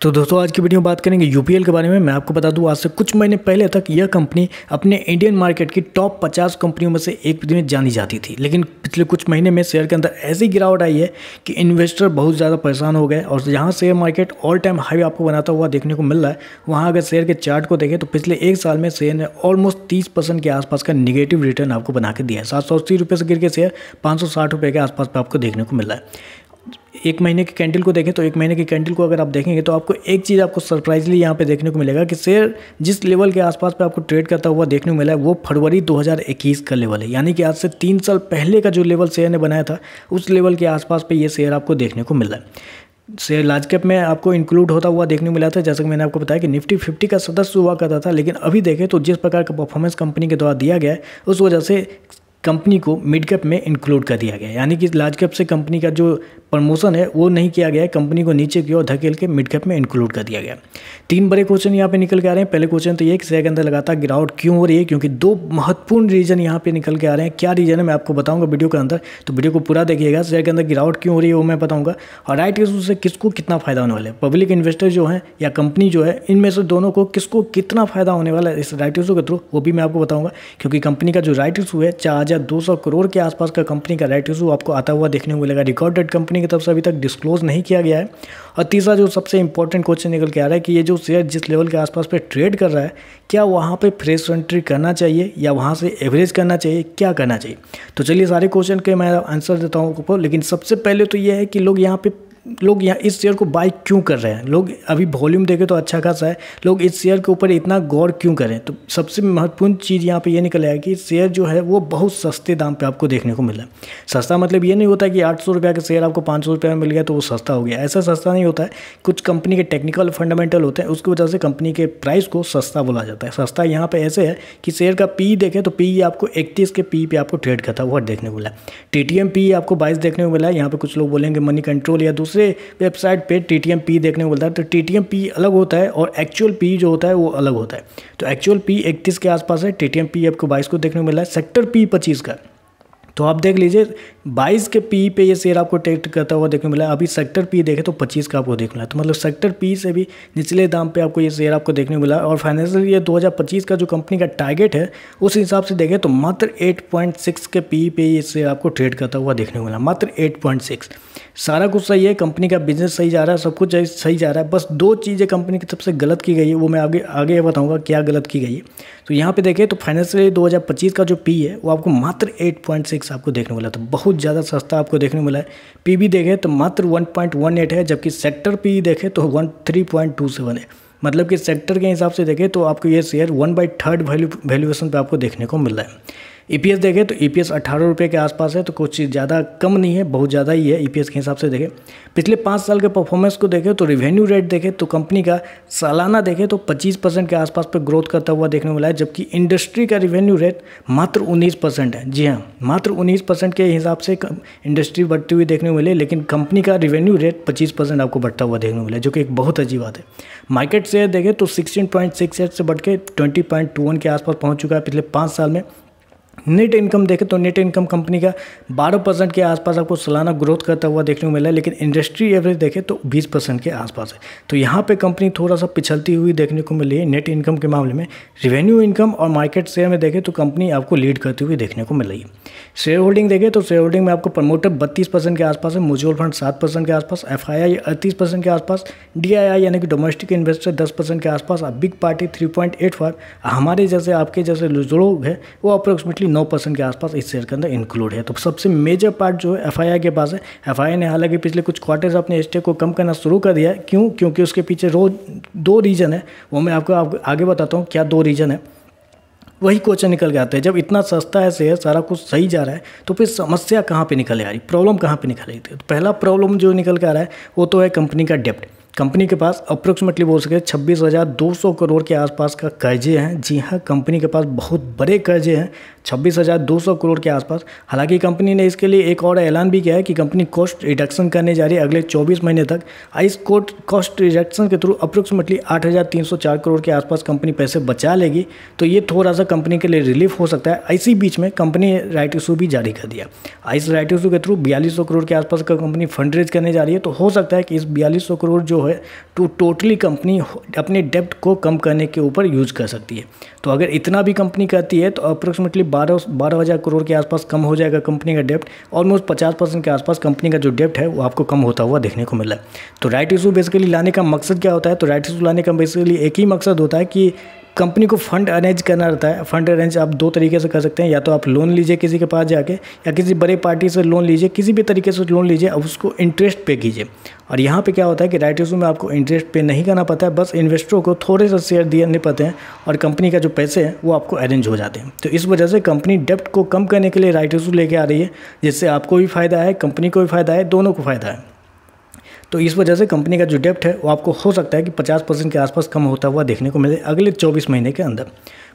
तो दोस्तों, आज की वीडियो में बात करेंगे यूपीएल के बारे में। मैं आपको बता दूँ, आज से कुछ महीने पहले तक यह कंपनी अपने इंडियन मार्केट की टॉप 50 कंपनियों में से एक में जानी जाती थी। लेकिन पिछले कुछ महीने में शेयर के अंदर ऐसी गिरावट आई है कि इन्वेस्टर बहुत ज़्यादा परेशान हो गए और जहाँ share market all time high आपको बनाता हुआ देखने को मिल रहा है, वहाँ अगर शेयर के चार्ट को देखें तो पिछले एक साल में शेयर ने ऑलमोस्ट तीस के आसपास का निगेटिव रिटर्न आपको बना के दिया है। सात सौ गिर के शेयर पाँच के आसपास पर आपको देखने को मिल रहा है। एक महीने के कैंडल को देखें तो एक महीने के कैंडल को अगर आप देखेंगे तो आपको एक चीज़ आपको सरप्राइजली यहाँ पे देखने को मिलेगा कि शेयर जिस लेवल के आसपास पे आपको ट्रेड करता हुआ देखने को मिला है, वो फरवरी 2021 का लेवल है। यानी कि आज से तीन साल पहले का जो लेवल शेयर ने बनाया था, उस लेवल के आसपास पे ये शेयर आपको देखने को मिला है। शेयर लार्ज कैप में आपको इंक्लूड होता हुआ देखने मिला था, जैसा कि मैंने आपको बताया कि निफ्टी फिफ्टी का सदस्य हुआ करता था, लेकिन अभी देखें तो जिस प्रकार का परफॉर्मेंस कंपनी के द्वारा दिया गया है, उस वजह से कंपनी को मिड कैप में इंक्लूड कर दिया गया यानी कि लार्ज कैप से कंपनी का जो प्रमोशन है, वो नहीं किया गया है। कंपनी को नीचे की ओर धकेल के मिड कैप में इंक्लूड कर दिया गया तीन बड़े क्वेश्चन यहाँ पे निकल के आ रहे हैं। पहले क्वेश्चन तो ये कि शेयर के अंदर लगातार गिरावट क्यों हो रही है? क्योंकि दो महत्वपूर्ण रीजन यहाँ पे निकल के आ रहे हैं। क्या रीजन है मैं आपको बताऊँगा वीडियो के अंदर। तो वीडियो को पूरा देखिएगा। शेयर के अंदर गिरावट क्यों हो रही है वो मैं बताऊँगा। और राइट इशू से किसको कितना फ़ायदा होने वाला है? पब्लिक इन्वेस्टर जो है या कंपनी जो है, इनमें से दोनों को किसको कितना फ़ायदा होने वाला है इस राइट इशू के थ्रू वो भी मैं आपको बताऊँगा। क्योंकि कंपनी का जो राइट इशू है, चार हज़ार दो सौ करोड़ के आसपास का कंपनी का राइट इशू आपको आता हुआ देखने को मिलेगा। रिकॉर्डेड कंपनी की तरफ़ से अभी तक डिस्क्लोज नहीं किया गया है। और तीसरा जो सबसे इंपॉर्टेंट क्वेश्चन निकल के आ रहा है कि ये जो शेयर जिस लेवल के आसपास पे ट्रेड कर रहा है, क्या वहाँ पे फ्रेश एंट्री करना चाहिए या वहाँ से एवरेज करना चाहिए, क्या करना चाहिए? तो चलिए सारे क्वेश्चन के मैं आंसर देता हूँ लेकिन सबसे पहले तो ये है कि लोग यहाँ पे लोग यहाँ इस शेयर को बाई क्यों कर रहे हैं? लोग अभी वॉल्यूम देखें तो अच्छा खासा है। लोग इस शेयर के ऊपर इतना गौर क्यों करें? तो सबसे महत्वपूर्ण चीज़ यहाँ पे ये निकल आया कि शेयर जो है वो बहुत सस्ते दाम पे आपको देखने को मिला सस्ता मतलब ये नहीं होता कि आठ सौ का शेयर आपको पाँच सौ में मिल गया तो वो सस्ता हो गया। ऐसा सस्ता नहीं होता है। कुछ कंपनी के टेक्निकल फंडामेंटल होते हैं, उसकी वजह से कंपनी के प्राइस को सस्ता बोला जाता है। सस्ता यहाँ पर ऐसे है कि शेयर का पी देखें तो पी आपको इकतीस के पी पे आपको ट्रेड करता हुआ देखने को मिला। टी आपको बाईस देखने को मिला। है यहाँ पर कुछ लोग बोलेंगे मनी कंट्रोल या दूसरे वेबसाइट वेबसाइट पे टी टी देखने को मिलता है तो टी टी अलग होता है और एक्चुअल पी जो होता है वो अलग होता है। तो एक्चुअल पी इकतीस के आसपास है टी टी आपको बाईस को देखने को मिला है सेक्टर पी पच्चीस का। तो आप देख लीजिए 22 के पी पे ये शेयर आपको टेक्ट करता हुआ देखने मिला। अभी सेक्टर पी देखे तो 25 का आपको देखने मिला। तो मतलब सेक्टर पी से भी निचले दाम पे आपको ये शेयर आपको देखने मिला। और फाइनेंशियल ईयर 2025 का जो कंपनी का टारगेट है, उस हिसाब से देखें तो मात्र 8.6 के पी पे ये शेयर आपको ट्रेड करता हुआ देखने मिला। मात्र 8.6 सारा कुछ सही है कंपनी का बिज़नेस सही जा रहा है, सब कुछ सही जा रहा है। बस दो चीज़ें कंपनी की सबसे गलत की गई है, वो मैं आगे आगे बताऊँगा क्या गलत की गई है। तो यहाँ पर देखें तो फाइनेंशियल दो का जो पी है, वो आपको मात्र एट आपको देखने मिला। तो बहुत ज़्यादा सस्ता आपको देखने मिला है। पी देखें तो मात्र वन है, जबकि सेक्टर पी देखें तो वन है। मतलब कि सेक्टर के हिसाब से देखें तो आपको ये share one by third value valuation पे आपको देखने को मिल रहा है। ईपीएस e देखें तो ईपीएस e अट्ठारह रुपये के आसपास है तो कुछ ज़्यादा कम नहीं है, बहुत ज़्यादा ही है ईपीएस e के हिसाब से देखें। पिछले पाँच साल के परफॉर्मेंस को देखें तो रिवेन्यू रेट देखें तो कंपनी का सालाना देखें तो 25 परसेंट के आसपास पर ग्रोथ करता हुआ देखने मिला है, जबकि इंडस्ट्री का रिवेन्यू रेट मात्र 19 परसेंट है। जी हाँ मात्र 19 परसेंट के हिसाब से इंडस्ट्री बढ़ती हुई देखने मिले, लेकिन कंपनी का रिवेन्यू रेट पच्चीस परसेंट आपको बढ़ता हुआ देखने मिला जो कि एक बहुत अच्छी बात है। मार्केट शेयर देखें तो सिक्सटीन से बढ़ के ट्वेंटी के आसपास पहुँच चुका है पिछले पाँच साल में। नेट इनकम देखें तो नेट इनकम कंपनी का 12 परसेंट के आसपास आपको सालाना ग्रोथ करता हुआ देखने को मिला है, लेकिन इंडस्ट्री एवरेज देखें तो 20 परसेंट के आसपास है। तो यहाँ पे कंपनी थोड़ा सा पिछलती हुई देखने को मिली है, नेट इनकम के मामले में। रिवेन्यू इनकम और मार्केट शेयर में देखें तो कंपनी आपको लीड करती हुई देखने को मिल रही है। शेयर होल्डिंग देखें तो शेयर होल्डिंग में आपको प्रमोटर बत्तीस के आसपास है म्यूचुअल फंड सात के आसपास एफ़ आई के आसपास डी आई आई यानी कि डोमेस्टिक इन्वेस्टर दस के आसपास बिग पार्टी थ्री हमारे जैसे आपके जैसे लोग हैं, वो अप्रोक्सीमेटली नौ परसेंट के आसपास इस शेयर के अंदर इंक्लूड है। तो सबसे मेजर पार्ट जो है एफ़ के पास है। एफ़ ने हालाँकि पिछले कुछ क्वार्टर्स अपने स्टेक को कम करना शुरू कर दिया क्यों? क्योंकि उसके पीछे रोज दो रीज़न है। वो मैं आपको आगे बताता हूँ क्या दो रीज़न है। वही क्वेश्चन निकल के आते हैं। जब इतना सस्ता है शेयर सारा कुछ सही जा रहा है तो फिर समस्या कहाँ पे निकल आ रही प्रॉब्लम कहाँ पे निकल रही थी तो पहला प्रॉब्लम जो निकल के आ रहा है, वो तो है कंपनी का डेप्ट कंपनी के पास अप्रोक्सीमेटली बोल सके छब्बीस हज़ार दो सौ करोड़ के आसपास का कर्जे हैं। जी हाँ कंपनी के पास बहुत बड़े कर्जे हैं। छब्बीस हज़ार दो सौ करोड़ के आसपास। हालाँकि कंपनी ने इसके लिए एक और ऐलान भी किया है कि कंपनी कॉस्ट रिडक्शन करने जा रही है अगले 24 महीने तक। इस कोट कॉस्ट रिडक्शन के थ्रू अप्रोक्सीमेटली 8,304 करोड़ के आसपास कंपनी पैसे बचा लेगी। तो ये थोड़ा सा कंपनी के लिए रिलीफ हो सकता है। इसी बीच में कंपनी राइट इशू भी जारी कर दिया। इस राइट इशू के थ्रू बयालीस सौ करोड़ के आसपास का कंपनी फंड रेज करने जा रही है। तो हो सकता है कि इस बयालीस सौ करोड़ जो है तो टोटली कंपनी अपने डेप्ट को कम करने के ऊपर यूज़ कर सकती है। तो अगर इतना भी कंपनी करती है तो अप्रोक्सीमेटली बारह बारह हज़ार करोड़ के आसपास कम हो जाएगा कंपनी का डेप्ट ऑलमोस्ट पचास परसेंट के आसपास कंपनी का जो डेप्ट है, वो आपको कम होता हुआ देखने को मिला है। तो राइट इशू बेसिकली लाने का मकसद क्या होता है? तो राइट इशू लाने का बेसिकली एक ही मकसद होता है कि कंपनी को फंड अरेंज करना रहता है, फंड अरेंज आप दो तरीके से कर सकते हैं, या तो आप लोन लीजिए किसी के पास जाके, या किसी बड़े पार्टी से लोन लीजिए, किसी भी तरीके से लोन लीजिए, अब उसको इंटरेस्ट पे कीजिए। और यहाँ पे क्या होता है कि राइट इशू में आपको इंटरेस्ट पे नहीं करना पड़ता है, बस इन्वेस्टरों को थोड़े से शेयर दिए पड़ते हैं, और कंपनी का जो पैसे हैं, वो आपको अरेंज हो जाते हैं। तो इस वजह से कंपनी डेप्ट को कम करने के लिए राइट इशू लेके आ रही है, जिससे आपको भी फ़ायदा है कंपनी को भी फ़ायदा है, दोनों को फ़ायदा है। तो इस वजह से कंपनी का जो डेप्ट है, वो आपको हो सकता है कि 50 परसेंट के आसपास कम होता हुआ देखने को मिले अगले 24 महीने के अंदर।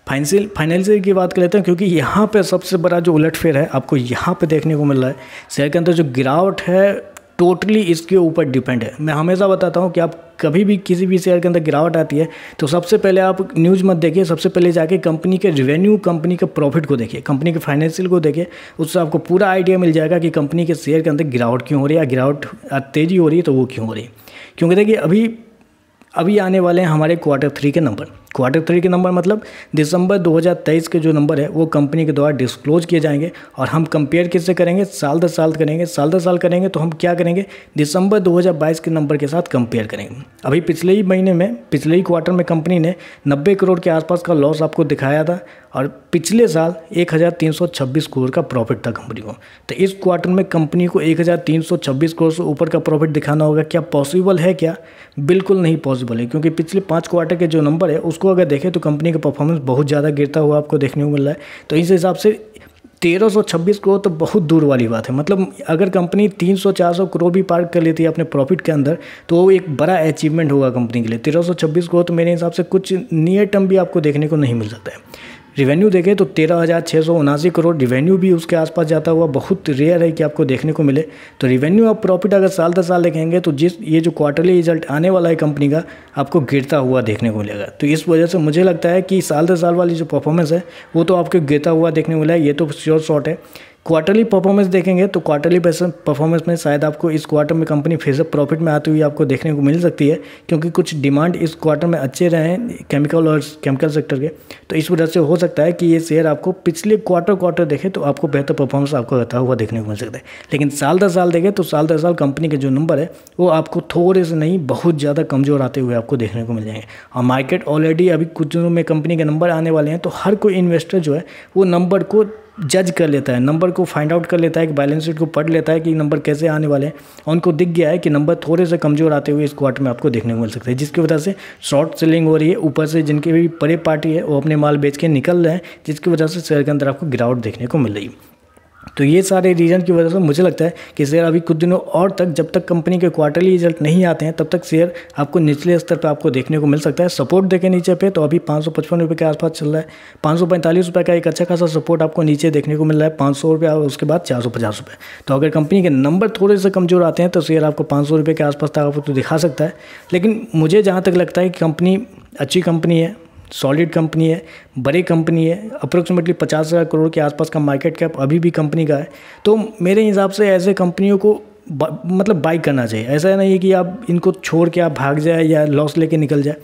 फाइनेंशियल फाइनेंशियल की बात कर लेते हैं क्योंकि यहाँ पर सबसे बड़ा जो उलटफेर है, आपको यहाँ पर देखने को मिल रहा है। शेयर के अंदर जो गिरावट है टोटली इसके ऊपर डिपेंड है। मैं हमेशा बताता हूँ कि आप कभी भी किसी भी शेयर के अंदर गिरावट आती है तो सबसे पहले आप न्यूज़ मत देखिए, सबसे पहले जाके कंपनी के रिवेन्यू कंपनी के प्रॉफिट को देखिए कंपनी के फाइनेंशियल को देखिए, उससे आपको पूरा आइडिया मिल जाएगा कि कंपनी के शेयर के अंदर गिरावट क्यों हो रही है गिरावट तेज़ी हो रही है तो वो क्यों हो रही है। क्योंकि देखिए, अभी अभी आने वाले हैं हमारे क्वार्टर थ्री के नंबर क्वार्टर थ्री के नंबर मतलब दिसंबर 2023 के जो नंबर है, वो कंपनी के द्वारा डिस्क्लोज किए जाएँगे और हम कंपेयर किससे करेंगे? साल दर साल करेंगे। साल दर साल करेंगे तो हम क्या करेंगे? दिसंबर 2022 के नंबर के साथ कंपेयर करेंगे। अभी पिछले ही महीने में, पिछले ही क्वार्टर में कंपनी ने नब्बे करोड़ के आसपास का लॉस आपको दिखाया था और पिछले साल 1326 करोड़ का प्रॉफिट था कंपनी को। तो इस क्वार्टर में कंपनी को 1326 करोड़ से ऊपर का प्रॉफिट दिखाना होगा। क्या पॉसिबल है क्या? बिल्कुल नहीं पॉसिबल है, क्योंकि पिछले पाँच क्वार्टर के जो नंबर है, उसको अगर देखें तो कंपनी का परफॉर्मेंस बहुत ज़्यादा गिरता हुआ आपको देखने को मिल रहा है। तो इस हिसाब से तेरह सौ छब्बीस करोड़ तो बहुत दूर वाली बात है। मतलब अगर कंपनी तीन सौ चार सौ करोड़ भी पार कर लेती है अपने प्रॉफिट के अंदर तो वो एक बड़ा अचीवमेंट होगा कंपनी के लिए। तेरह सौ छब्बीस करोड़ तो मेरे हिसाब से कुछ नियर टर्म भी आपको देखने को नहीं मिल सकता है। रिवेन्यू देखें तो तेरह हज़ार छः सौ उनासी करोड़ रिवेन्यू भी उसके आसपास जाता हुआ बहुत रेयर है कि आपको देखने को मिले। तो रिवेन्यू और प्रॉफिट अगर साल दर साल देखेंगे तो जिस ये जो क्वार्टरली रिज़ल्ट आने वाला है कंपनी का, आपको गिरता हुआ देखने को मिलेगा। तो इस वजह से मुझे लगता है कि साल दर साल वाली जो परफॉर्मेंस है, वो तो आपको गिरता हुआ देखने को मिला है, ये तो श्योर शॉर्ट है। क्वार्टरली परफॉर्मेंस देखेंगे तो क्वार्टरली परफॉर्मेंस में शायद आपको इस क्वार्टर में कंपनी से प्रॉफिट में आती हुई आपको देखने को मिल सकती है, क्योंकि कुछ डिमांड इस क्वार्टर में अच्छे रहे हैं केमिकल और केमिकल सेक्टर के। तो इस वजह से हो सकता है कि ये शेयर आपको पिछले क्वार्टर क्वार्टर देखे तो आपको बेहतर परफॉर्मेंस आपको रहता हुआ देखने को मिल सकता है। लेकिन साल दर साल देखें तो साल दर साल कंपनी के जो नंबर है, वो आपको थोड़े से नहीं, बहुत ज़्यादा कमज़ोर आते हुए आपको देखने को मिल जाएँगे। और मार्केट ऑलरेडी अभी कुछ दिनों में कंपनी के नंबर आने वाले हैं तो हर कोई इन्वेस्टर जो है, वो नंबर को जज कर लेता है नंबर को फाइंड आउट कर लेता है कि बैलेंस शीट को पढ़ लेता है कि नंबर कैसे आने वाले हैं। और उनको दिख गया है कि नंबर थोड़े से कमज़ोर आते हुए इस क्वार्टर में आपको देखने को मिल सकता है, जिसकी वजह से शॉर्ट सेलिंग हो रही है। ऊपर से जिनके भी बड़े पार्टी है, वो अपने माल बेच के निकल रहे हैं, जिसकी वजह से शेयर के अंदर आपको गिरावट देखने को मिल रही है। तो ये सारे रीज़न की वजह से मुझे लगता है कि शेयर अभी कुछ दिनों और तक, जब तक कंपनी के क्वार्टरली रिज़ल्ट नहीं आते हैं, तब तक शेयर आपको निचले स्तर पर आपको देखने को मिल सकता है। सपोर्ट देखें नीचे पे तो अभी पाँच रुपये के आसपास चल रहा है। पाँच रुपये का एक अच्छा खासा सपोर्ट आपको नीचे देखने को मिल रहा है। पाँच सौ और उसके बाद चार रुपये तो अगर कंपनी के नंबर थोड़े से कमज़ोर आते हैं तो शेयर आपको पाँच सौ रुपये के आसपास तक आपको तो दिखा सकता है। लेकिन मुझे जहाँ तक लगता है कि कंपनी अच्छी कंपनी है सॉलिड कंपनी है बड़ी कंपनी है अप्रोक्सीमेटली पचास हज़ार करोड़ के आसपास का मार्केट कैप अभी भी कंपनी का है। तो मेरे हिसाब से ऐसे कंपनियों को बा, मतलब बाई करना चाहिए। ऐसा नहीं है कि आप इनको छोड़ के आप भाग जाए या लॉस लेके निकल जाए।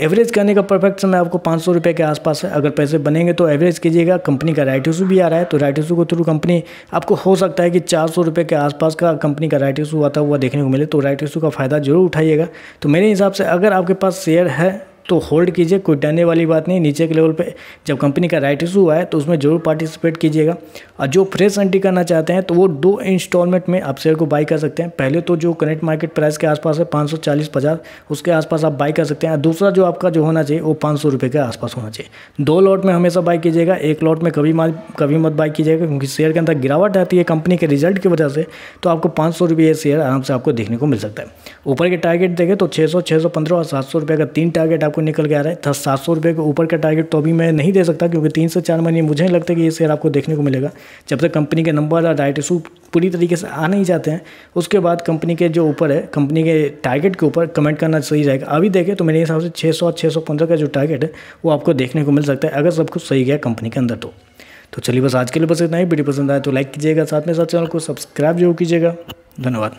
एवरेज करने का परफेक्ट समय आपको पाँच सौ रुपये के आसपास है। अगर पैसे बनेंगे तो एवरेज कीजिएगा। कंपनी का राइट इशू भी आ रहा है तो राइट इशू के थ्रू कंपनी आपको हो सकता है कि चार सौ रुपये के आसपास का कंपनी का राइट इशू आता हुआ देखने को मिले। तो राइट इशू का फ़ायदा ज़रूर उठाइएगा। तो मेरे हिसाब से अगर आपके पास शेयर है तो होल्ड कीजिए, कोई डरने वाली बात नहीं। नीचे के लेवल पे जब कंपनी का राइट इशू हुआ है तो उसमें ज़रूर पार्टिसिपेट कीजिएगा। और जो फ्रेश एंट्री करना चाहते हैं तो वो दो इंस्टॉलमेंट में आप शेयर को बाई कर सकते हैं। पहले तो जो करेंट मार्केट प्राइस के आसपास है, पाँच सौ चालीस पचास, उसके आसपास आप बाई कर सकते हैं। दूसरा जो आपका जो होना चाहिए, वो पाँच सौ रुपये के आसपास होना चाहिए। दो लॉट में हमेशा बाई कीजिएगा, एक लॉट में कभी कभी मत बाई कीजिएगा, क्योंकि शेयर के अंदर गिरावट आती है कंपनी के रिज़ल्ट की वजह से तो आपको पाँच सौ रुपये शेयर आराम से आपको देखने को मिल सकता है। ऊपर के टारगेट देखें तो छः सौ छः सौ पंद्रह और सात सौ रुपये का तीन टारगेट आपको आपको निकल आ रहा है सात सौ रुपये के ऊपर का टारगेट तो अभी मैं नहीं दे सकता, क्योंकि तीन से चार महीने मुझे नहीं लगता कि ये शेयर आपको देखने को मिलेगा। जब तक कंपनी के नंबर और राइट इशू पूरी तरीके से आ नहीं जाते हैं, उसके बाद कंपनी के जो ऊपर है कंपनी के टारगेट के ऊपर कमेंट करना सही रहेगा। अभी देखें तो मेरे हिसाब से छः सौ छः सौ पंद्रह का जो टारगेट है, वो आपको देखने को मिल सकता है, अगर सब कुछ सही गया कंपनी के अंदर तो। तो चलिए बस आज के लिए बस इतना ही, वीडियो पसंद आए तो लाइक कीजिएगा, साथ में साथ चैनल को सब्सक्राइब ज़रूर कीजिएगा। धन्यवाद।